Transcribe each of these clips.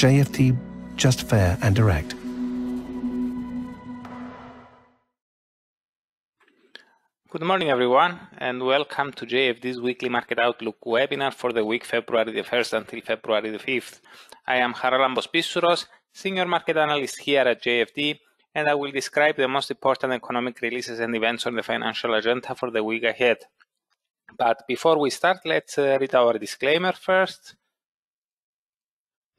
JFD, just fair and direct. Good morning, everyone, and welcome to JFD's weekly market outlook webinar for the week February the 1st until February the 5th. I am Charalambos Pissouros, Senior Market Analyst here at JFD, and I will describe the most important economic releases and events on the financial agenda for the week ahead. But before we start, let's uh, read our disclaimer first.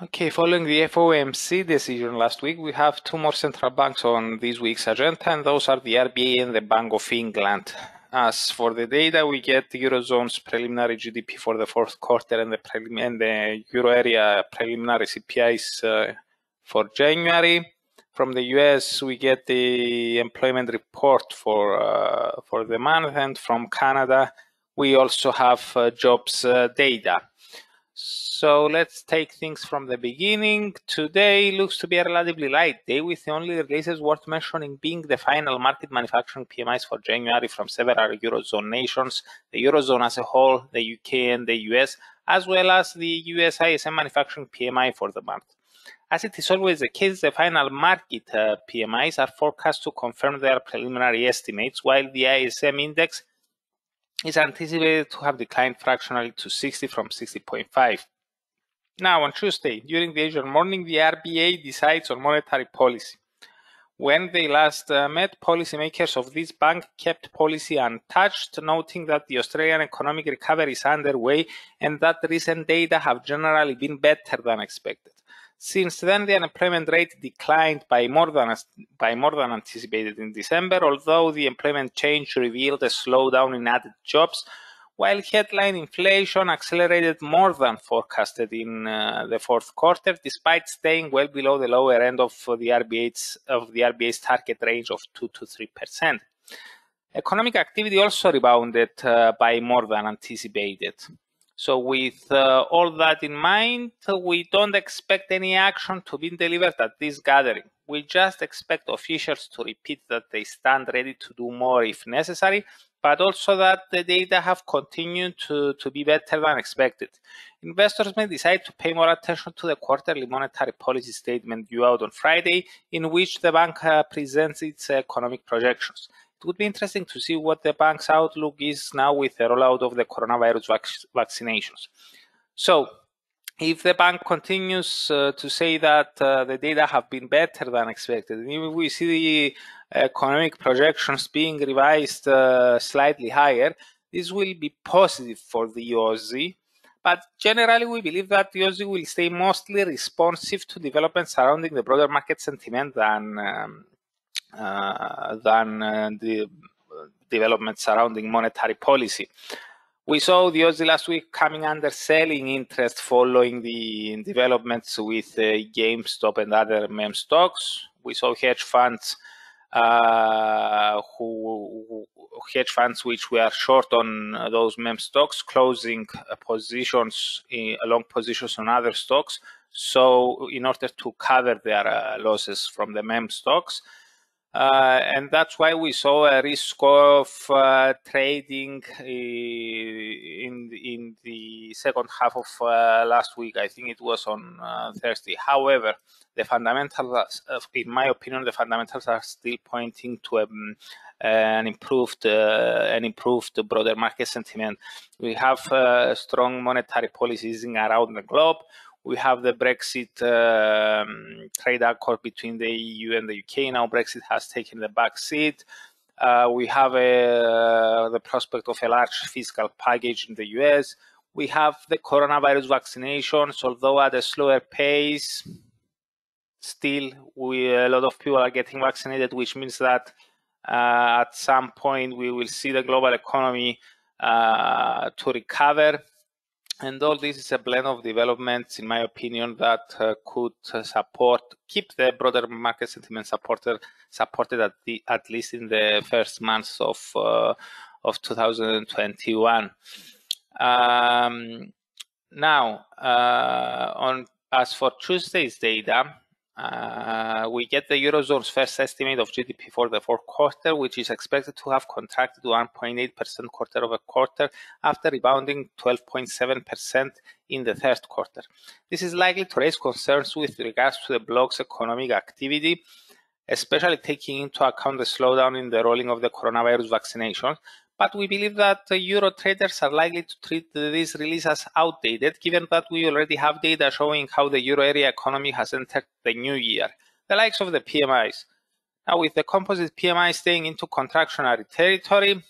Okay, following the FOMC decision last week, we have two more central banks on this week's agenda, and those are the RBA and the Bank of England. As for the data, we get the Eurozone's preliminary GDP for the fourth quarter and the, prelim- and the Euro area preliminary CPIs uh, for January. From the US, we get the employment report for uh, for the month, and from Canada, we also have uh, jobs uh, data. So let's take things from the beginning. Today looks to be a relatively light day with the only releases worth mentioning being the final Markit manufacturing PMIs for January from several Eurozone nations, the Eurozone as a whole, the UK and the US, as well as the US ISM manufacturing PMI for the month. As it is always the case, the final Markit uh, PMIs are forecast to confirm their preliminary estimates, while the ISM index is anticipated to have declined fractionally to 60 from 60.5. Now, on Tuesday, during the Asian morning, the RBA decides on monetary policy. When they last uh, met, policymakers of this bank kept policy untouched, noting that the Australian economic recovery is underway and that recent data have generally been better than expected. Since then, the unemployment rate declined by more than by more than anticipated in December, although the employment change revealed a slowdown in added jobs, while headline inflation accelerated more than forecasted in uh, the fourth quarter, despite staying well below the lower end of the RBA's of the RBA's target range of two to three percent. Economic activity also rebounded uh, by more than anticipated. So with uh, all that in mind, we don't expect any action to be delivered at this gathering. We just expect officials to repeat that they stand ready to do more if necessary, but also that the data have continued to, to be better than expected. Investors may decide to pay more attention to the quarterly monetary policy statement due out on Friday, in which the bank uh, presents its economic projections it would be interesting to see what the bank's outlook is now with the rollout of the coronavirus vac- vaccinations. So, if the bank continues uh, to say that uh, the data have been better than expected, and if we see the economic projections being revised uh, slightly higher, this will be positive for the Aussie. But generally, we believe that the will stay mostly responsive to developments surrounding the broader market sentiment than um, than uh, the developments surrounding monetary policy. We saw the Aussie last week coming under selling interest following the developments with uh, GameStop and other meme stocks. We saw hedge funds uh, who, who, hedge funds which were short on those meme stocks closing positions in, long positions on other stocks. So in order to cover their uh, losses from the meme stocks, uh, and that's why we saw a risk of uh, trading in in the second half of uh, last week. I think it was on uh, Thursday. However, the fundamentals, in my opinion, the fundamentals are still pointing to um, an improved uh, an improved broader market sentiment. We have uh, strong monetary policies around the globe we have the Brexit um, trade accord between the EU and the UK. Now Brexit has taken the back seat. Uh, we have a, the prospect of a large fiscal package in the US. We have the coronavirus vaccinations, although at a slower pace. Still, we, a lot of people are getting vaccinated, which means that uh, at some point we will see the global economy uh, to recover. And all this is a blend of developments, in my opinion, that uh, could support, keep the broader market sentiment supported, supported at, the, at least in the first months of uh, of 2021. Um, now, uh, on as for Tuesday's data, uh, Uh, we get the Eurozone's first estimate of GDP for the fourth quarter, which is expected to have contracted 1.8% quarter over quarter after rebounding 12.7% in the third quarter. This is likely to raise concerns with regards to the bloc's economic activity, especially taking into account the slowdown in the rolling of the coronavirus vaccination, but we believe that euro traders are likely to treat this release as outdated, given that we already have data showing how the euro area economy has entered the new year, the likes of the PMIs. Now, with the composite PMI staying into contractionary territory,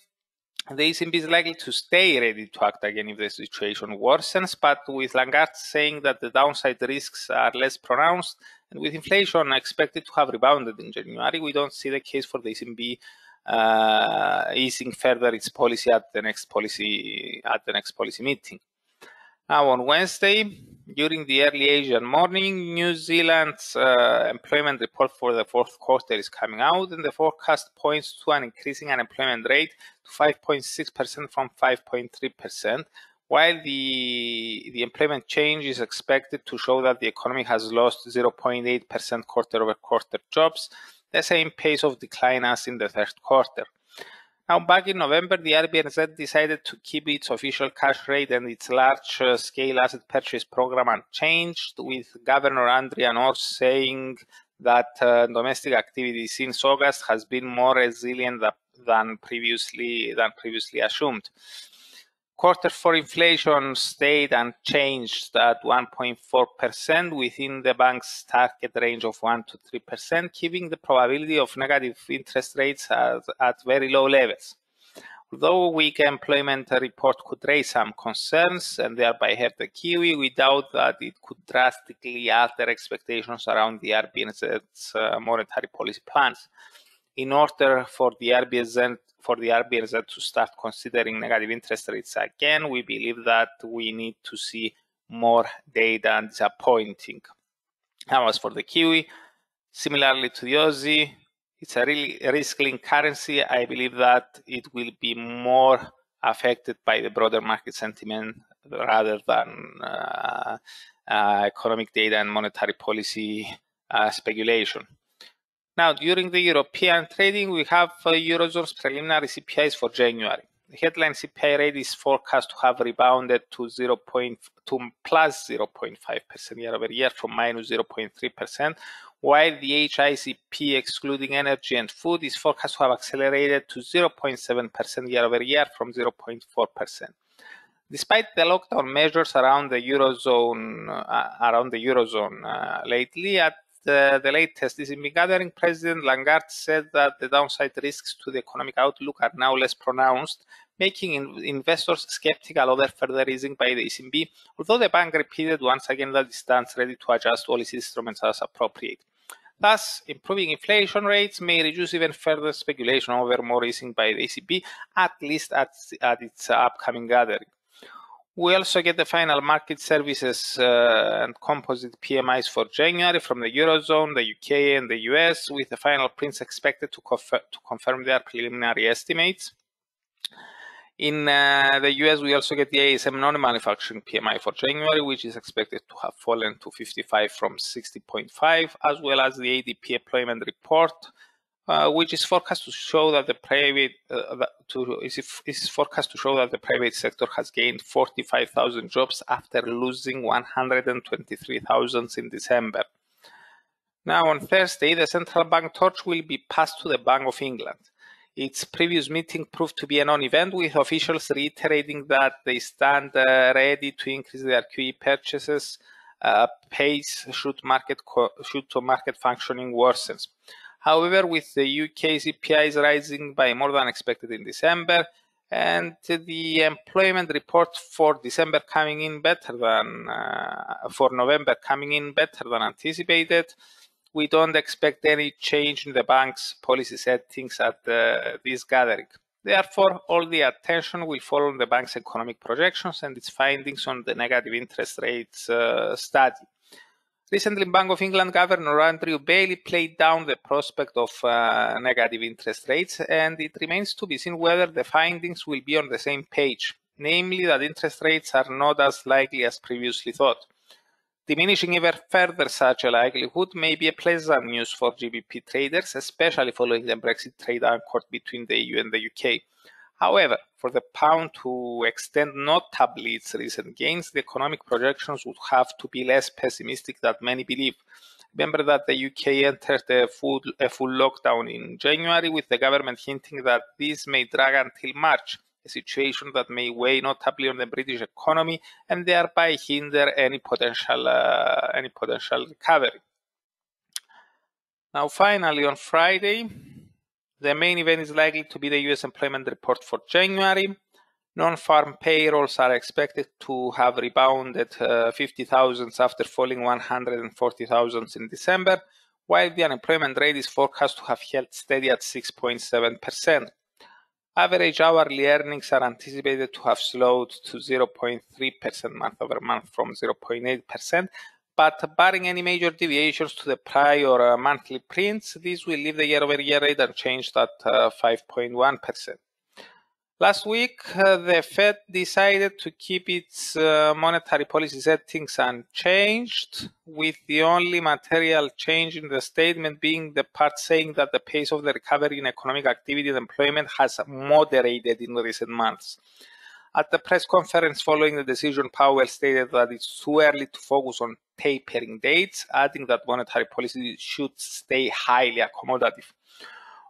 the ECB is likely to stay ready to act again if the situation worsens, but with Lagarde saying that the downside risks are less pronounced, and with inflation expected to have rebounded in January, we don't see the case for the ECB easing further its policy at the next policy at the next policy meeting. Now on Wednesday, during the early Asian morning, New Zealand's uh, employment report for the fourth quarter is coming out, and the forecast points to an increasing unemployment rate to 5.6% from 5.3%, while the, the employment change is expected to show that the economy has lost 0.8% quarter over quarter jobs the same pace of decline as in the third quarter. Now, back in November, the RBNZ decided to keep its official cash rate and its large-scale asset purchase program unchanged, with Governor Adrian Orr saying that uh, domestic activity since August has been more resilient than previously than previously assumed. Quarter four inflation stayed unchanged at 1.4% within the bank's target range of 1 to 3%, keeping the probability of negative interest rates at, at very low levels. Although weak employment report could raise some concerns and thereby hurt the Kiwi, we doubt that it could drastically alter expectations around the RBNZ's uh, monetary policy plans. In order for the RBNZ for the RBNZ to start considering negative interest rates again, we believe that we need to see more data and disappointing. Now, as for the Kiwi, similarly to the Aussie, it's a really risk-linked currency. I believe that it will be more affected by the broader market sentiment rather than uh, uh, economic data and monetary policy uh, speculation. Now, during the European trading, we have uh, Eurozone's preliminary CPIs for January. The headline CPI rate is forecast to have rebounded to 0. to plus 0.5% year over year from minus 0.3%, while the HICP excluding energy and food is forecast to have accelerated to 0.7% year over year from 0.4%. Despite the lockdown measures around the eurozone, uh, around the eurozone uh, lately, at the, the latest ECB gathering, President Lagarde said that the downside risks to the economic outlook are now less pronounced, making in, investors skeptical of further easing by the ECB, although the bank repeated once again that it stands ready to adjust policy instruments as appropriate. Thus, improving inflation rates may reduce even further speculation over more easing by the ECB, at least at, at its upcoming gathering. We also get the final Markit services uh, and composite PMIs for January from the Eurozone, the UK, and the US, with the final prints expected to, confer- to confirm their preliminary estimates. In uh, the US, we also get the ISM non manufacturing PMI for January, which is expected to have fallen to 55 from 60.5, as well as the ADP employment report, uh, which is forecast to show that the private uh, to is, is forecast to show that the private sector has gained 45,000 jobs after losing 123,000 in December. Now on Thursday, the central bank torch will be passed to the Bank of England. Its previous meeting proved to be a non-event, with officials reiterating that they stand uh, ready to increase their QE purchases uh, pace should market should market functioning worsens. However, with the UK CPIs rising by more than expected in December, and the employment report for December coming in better than uh, for November coming in better than anticipated, we don't expect any change in the bank's policy settings at uh, this gathering. Therefore, all the attention will fall on the bank's economic projections and its findings on the negative interest rates uh, study. Recently, Bank of England Governor Andrew Bailey played down the prospect of uh, negative interest rates, and it remains to be seen whether the findings will be on the same page, namely that interest rates are not as likely as previously thought. Diminishing even further such a likelihood may be a pleasant news for GBP traders, especially following the Brexit trade accord between the EU and the UK. However, for the pound to extend notably its recent gains, the economic projections would have to be less pessimistic than many believe. Remember that the UK entered a full, a full lockdown in January, with the government hinting that this may drag until March a situation that may weigh notably on the British economy and thereby hinder any potential uh, any potential recovery. Now, finally, on Friday, the main event is likely to be the U.S. employment report for January. Non-farm payrolls are expected to have rebounded uh, 50,000 after falling 140,000 in December, while the unemployment rate is forecast to have held steady at 6.7 percent. Average hourly earnings are anticipated to have slowed to 0.3% month over month from 0.8%, but barring any major deviations to the prior uh, monthly prints, this will leave the year-over-year rate unchanged at uh, 5.1%. Last week, uh, the Fed decided to keep its uh, monetary policy settings unchanged, with the only material change in the statement being the part saying that the pace of the recovery in economic activity and employment has moderated in recent months. At the press conference following the decision, Powell stated that it's too early to focus on tapering dates, adding that monetary policy should stay highly accommodative.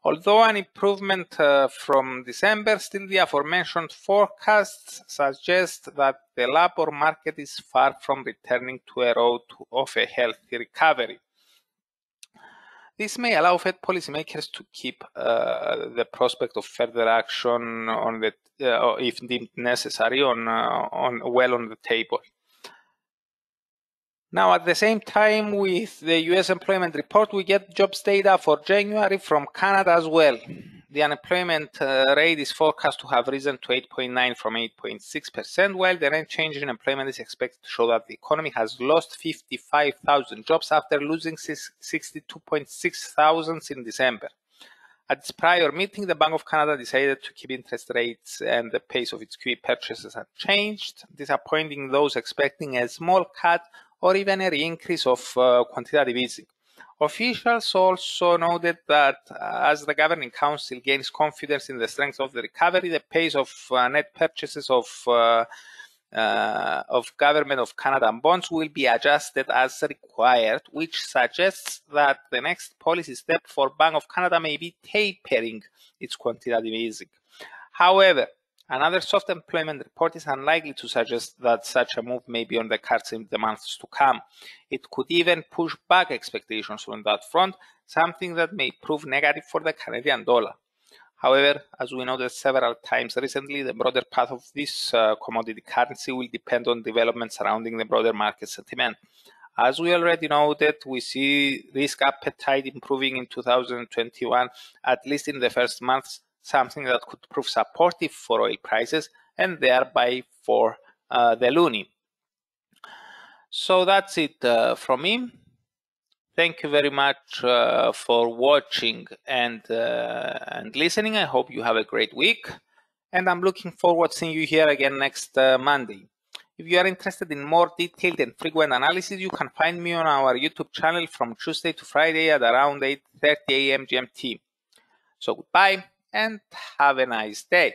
Although an improvement uh, from December, still the aforementioned forecasts suggest that the labor market is far from returning to a road of a healthy recovery. This may allow Fed policymakers to keep uh, the prospect of further action on the, uh, if deemed necessary, on, uh, on well on the table. Now, at the same time with the US employment report, we get jobs data for January from Canada as well. The unemployment uh, rate is forecast to have risen to 8.9 from 8.6%, while the net change in employment is expected to show that the economy has lost 55,000 jobs after losing 62.6 thousand in December. At its prior meeting, the Bank of Canada decided to keep interest rates and the pace of its QE purchases unchanged, disappointing those expecting a small cut or even a re-increase of uh, quantitative easing. Officials also noted that uh, as the governing council gains confidence in the strength of the recovery, the pace of uh, net purchases of uh, of government of Canada bonds will be adjusted as required, which suggests that the next policy step for Bank of Canada may be tapering its quantitative easing. However, Another soft employment report is unlikely to suggest that such a move may be on the cards in the months to come. It could even push back expectations on that front, something that may prove negative for the Canadian dollar. However, as we noted several times recently, the broader path of this uh, commodity currency will depend on developments surrounding the broader market sentiment. As we already noted, we see risk appetite improving in 2021, at least in the first months something that could prove supportive for oil prices and thereby for uh, the loonie. So that's it uh, from me. Thank you very much uh, for watching and uh, and listening. I hope you have a great week, and I'm looking forward to seeing you here again next uh, Monday. If you are interested in more detailed and frequent analysis, you can find me on our YouTube channel from Tuesday to Friday at around 8:30 a.m. GMT. So goodbye and have a nice day.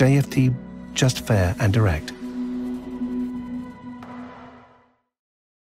JFD, just fair and direct.